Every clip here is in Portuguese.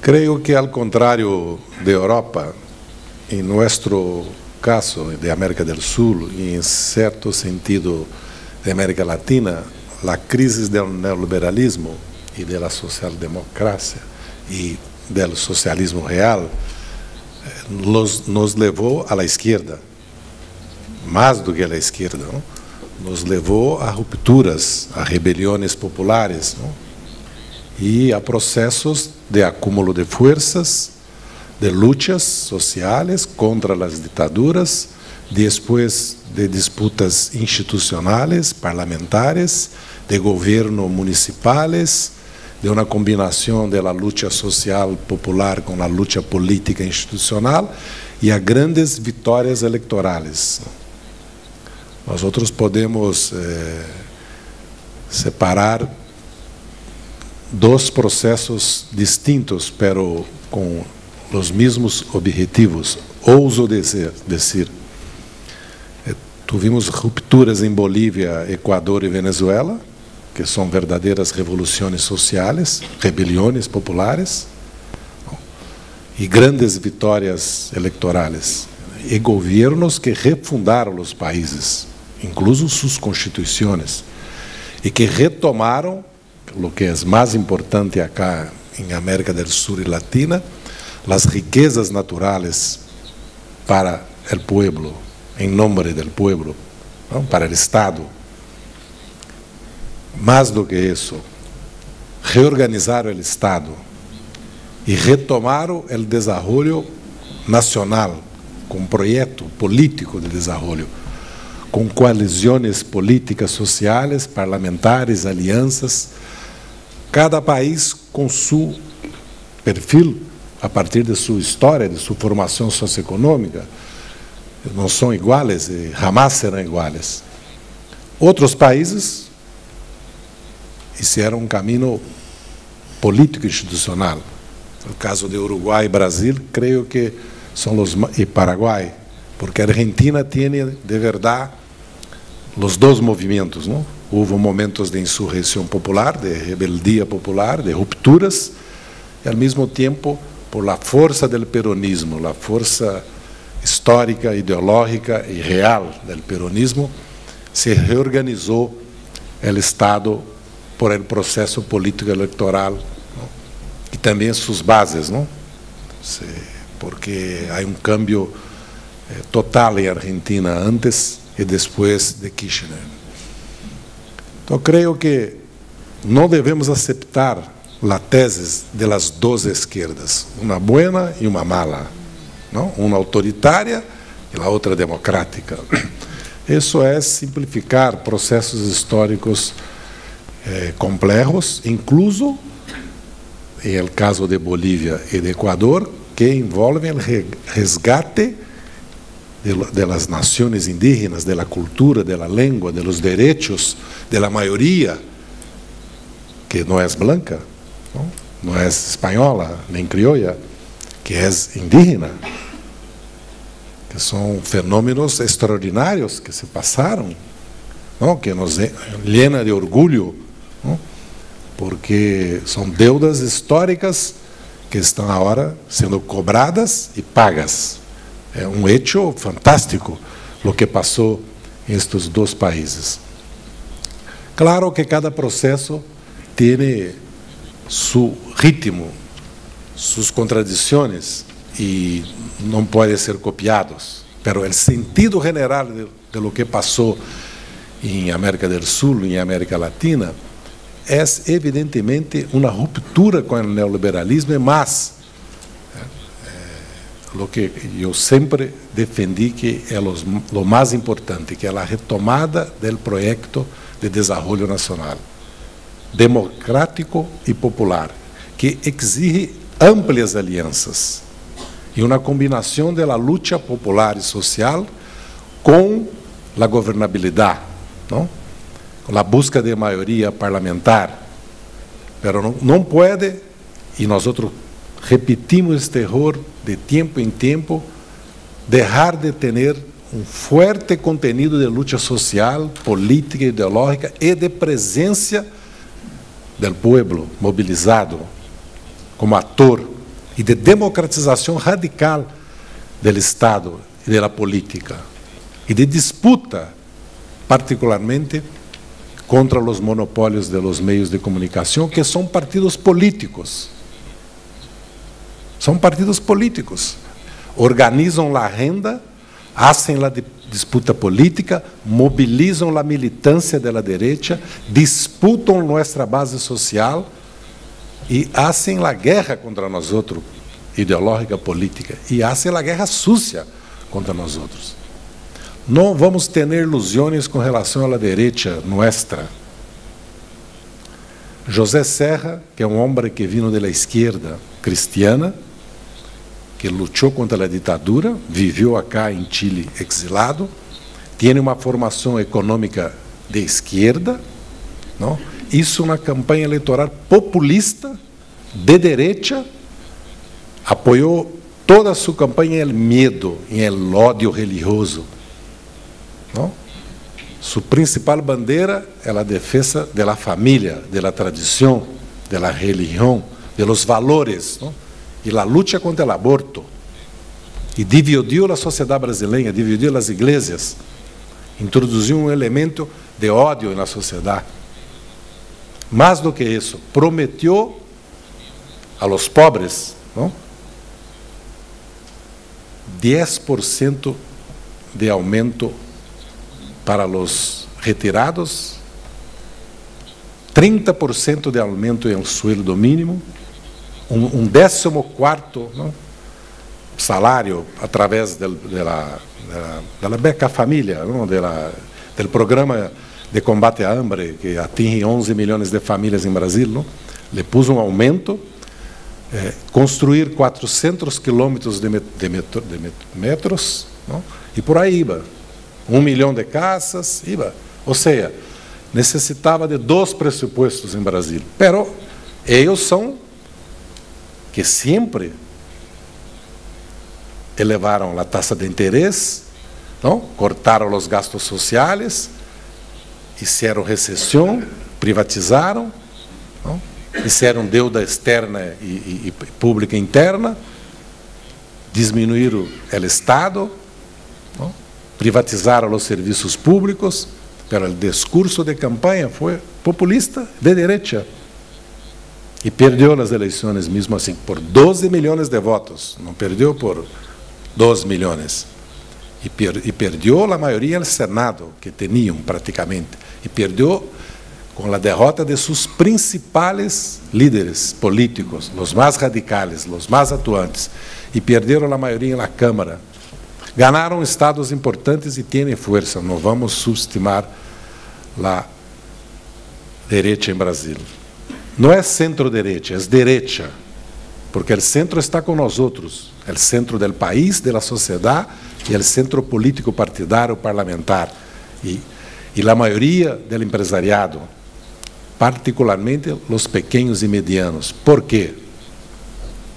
Creo que al contrario de Europa, en nuestro caso de América del Sur y en cierto sentido de América Latina, la crisis del neoliberalismo de la socialdemocracia y del socialismo real nos levou à esquerda, mais do que à esquerda, nos levou a rupturas, a rebeliões populares? E a processos de acúmulo de forças, de lutas sociais contra as ditaduras, depois de disputas institucionais, parlamentares, de governo municipais, de uma combinação da luta social popular com a luta política institucional e a grandes vitórias eleitorais. Nós outros podemos eh, separar dois processos distintos, pero com os mesmos objetivos. Ouso dizer, dizer eh, tivemos rupturas em Bolívia, Equador e Venezuela, que são verdadeiras revoluções sociais, rebeliões populares, e grandes vitórias eleitorais, e governos que refundaram os países, incluso suas constituições, e que retomaram o que é mais importante acá em América do Sul e Latina, as riquezas naturais para o pueblo, em nome do não? para o Estado mais do que isso, reorganizaram o Estado e retomaram o desenvolvimento nacional com projeto político de desenvolvimento, com coalizões políticas, sociais, parlamentares, alianças, cada país com seu perfil a partir de sua história, de sua formação socioeconômica, não são iguais e jamais serão iguais. Outros países era um caminho político institucional. No caso de Uruguai e Brasil, creio que são os e Paraguai, porque a Argentina tem de verdade os dois movimentos, não? Houve momentos de insurreição popular, de rebeldia popular, de rupturas, e ao mesmo tempo, por la força do peronismo, a força histórica, ideológica e real do peronismo, se reorganizou o Estado por el processo político eleitoral não? e também suas bases, não? Porque há um câmbio eh, total em Argentina antes e depois de Kirchner. Então, creio que não devemos aceitar a tese de las duas esquerdas, uma buena e uma mala, não? Uma autoritária e a outra democrática. Isso é simplificar processos históricos eh, complejos, incluso en el caso de Bolivia y de Ecuador, que envolven el resgate de, las naciones indígenas, de la cultura, de la lengua, de los derechos de la mayoría, que no es blanca, no, no es española ni criolla, que es indígena, que son fenómenos extraordinarios que se pasaron, ¿no? que nos llena de orgullo porque são deudas históricas que estão agora sendo cobradas e pagas. É um hecho fantástico o que passou em estes dois países. Claro que cada processo tem seu ritmo, suas contradições e não podem ser copiados. Mas o sentido general de, lo que passou em América do Sul em América Latina é evidentemente uma ruptura com o neoliberalismo, mas é, o que eu sempre defendi que é o mais importante, que é a retomada do projeto de desenvolvimento nacional, democrático e popular, que exige amplias alianças e uma combinação da luta popular e social com a governabilidade, não? a busca de maioria parlamentar, pero não, não pode, e nós outros repetimos este erro de tempo em tempo, deixar de ter um forte contenido de luta social, política, ideológica e de presença do povo mobilizado como ator e de democratização radical do Estado e da política, e de disputa, particularmente, contra os monopólios de los meios de comunicação, que são partidos políticos. São partidos políticos. Organizam a renda, fazem a disputa política, mobilizam a militância da direita, disputam nossa base social e fazem a guerra contra nós outros, ideológica política, e fazem a guerra sucia contra nós outros. Não vamos ter ilusões com relação à direita nossa. José Serra, que é um homem que vino da esquerda cristiana, que lutou contra a ditadura, viveu acá em Chile exilado, tem uma formação econômica de esquerda, não? isso uma campanha eleitoral populista, de direita, apoiou toda a sua campanha em medo, em ódio religioso. Não? Sua principal bandeira é a defesa da família, da tradição, da religião, de los valores. Não? E a luta contra o aborto. E dividiu a sociedade brasileira, dividiu as igrejas, introduziu um elemento de ódio na sociedade. Mais do que isso, prometeu a los pobres não? 10% de aumento para os retirados, 30% de aumento em sueldo mínimo, um, um décimo quarto não? salário através da da beca família, não? Dela, do programa de combate à hambre que atinge 11 milhões de famílias em Brasil, não? le pus um aumento, eh, construir 400 quilômetros de, de, metro, de metros, não? e por aí iba. Um milhão de casas, iba. Ou seja, necessitava de dois pressupostos em Brasil. Pero eles são que sempre elevaram a taxa de interesse, não? cortaram os gastos sociais, fizeram recessão, privatizaram, não? deuda externa e, pública interna, diminuíram o Estado, privatizaram os serviços públicos, pero o discurso de campanha foi populista de direita. E perdeu as eleições mesmo assim, por 12 milhões de votos. Não perdeu por 2 milhões. E, per, e perdeu a maioria no Senado, que tinham praticamente. E perdeu com a derrota de seus principais líderes políticos, os mais radicais, os mais atuantes. E perderam a maioria na Câmara. Ganharam estados importantes e têm força. Não vamos subestimar a direita em Brasil. Não é centro-direita, é direita, porque o centro está com nós outros, é o centro do país, da sociedade e o centro político partidário parlamentar e, e a maioria do empresariado, particularmente os pequenos e medianos. Por quê?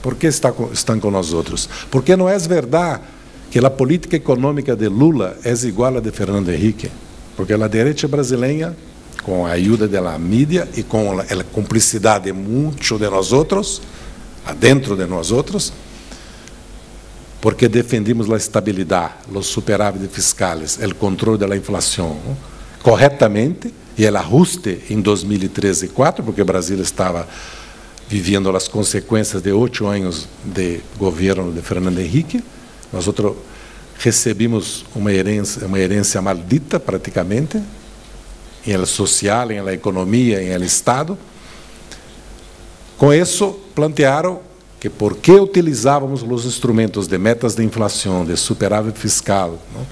Por que está, estão com nós outros? Porque não é verdade que a política econômica de Lula é igual à de Fernando Henrique, porque a direita brasileira com a ajuda da mídia e com a cumplicidade de muitos de nós outros, adentro de nós outros, porque defendimos a estabilidade, os superávites fiscais, o controle da inflação corretamente e o ajuste em 2013 e 2004, porque o Brasil estava vivendo as consequências de oito anos de governo de Fernando Henrique. Nós outros recebemos uma herência, uma herência maldita, praticamente, em el social, em la economia, em el Estado. Com isso, plantearam que por que utilizávamos os instrumentos de metas de inflação, de superávit fiscal, não?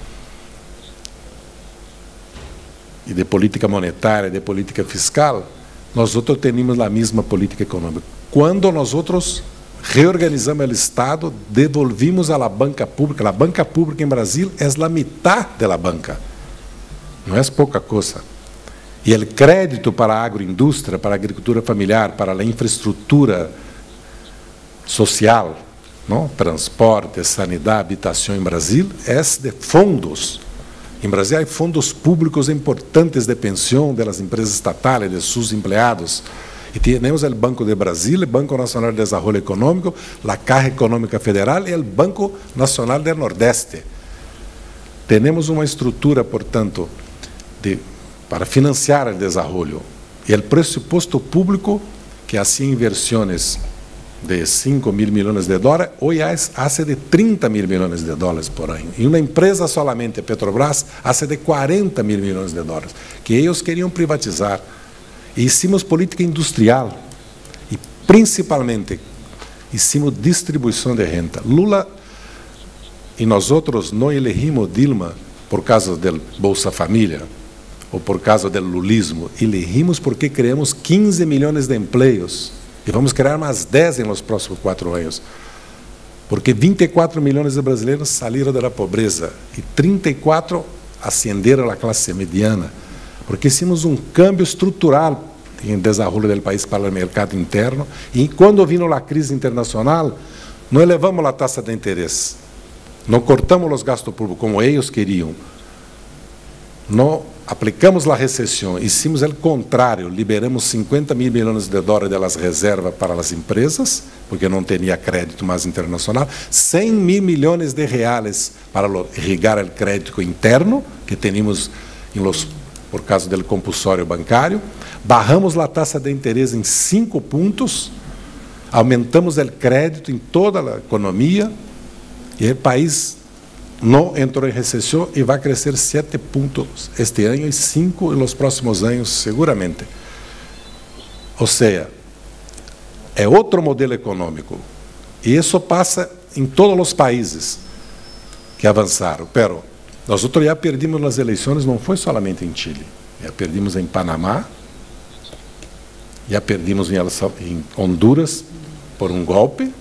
e de política monetária, de política fiscal, nós outros temos a mesma política econômica. Quando nós outros reorganizamos o Estado, devolvimos à banca pública. A banca pública em Brasil é a metade da banca. Não é pouca coisa. E o crédito para a agroindústria, para a agricultura familiar, para a infraestrutura social, não? transporte, sanidade, habitação em Brasil, é de fundos. Em Brasil há fundos públicos importantes de pensão das empresas estatais, de seus empregados. Y tenemos el Banco de Brasil, el Banco Nacional de Desarrollo Económico, la Caja Económica Federal y el Banco Nacional del Nordeste. Tenemos uma estrutura, portanto, de, para financiar o desenvolvimento. E o pressuposto público, que hacía inversões de 5 mil milhões de dólares, hoje hace de 30 mil milhões de dólares por ano. E uma empresa solamente, Petrobras, hace de 40 mil milhões de dólares, que eles queriam privatizar. E hicimos política industrial e, principalmente, hicimos distribuição de renta. Lula e nós outros não elegimos Dilma por causa do Bolsa Família ou por causa do lulismo, elegimos porque criamos 15 milhões de empregos e vamos criar mais 10 nos próximos quatro anos. Porque 24 milhões de brasileiros saíram da pobreza. E 34 ascenderam à classe mediana. Porque hicimos um câmbio estrutural em desenvolvimento do país para o mercado interno. E quando vino a crise internacional, não elevamos a taxa de interesse não cortamos os gastos públicos como eles queriam, não aplicamos a recessão, hicimos o contrário, liberamos 50 mil milhões de dólares das reservas para as empresas, porque não tinha crédito mais internacional, 100 mil milhões de reais para irrigar o crédito interno que tínhamos los, por causa do compulsório bancário, barramos a taxa de interesse em cinco pontos, aumentamos o crédito em toda a economia, e o país não entrou em recessão e vai crescer sete pontos este ano e cinco nos próximos anos, seguramente. Ou seja, é outro modelo econômico. E isso passa em todos os países que avançaram. Pero nós outros já perdimos nas eleições, não foi somente em Chile. Já perdimos em Panamá, já perdimos em Honduras por um golpe,